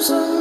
so